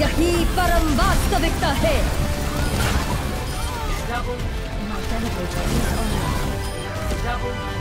यही परम वास्तविकता है Double. No, double.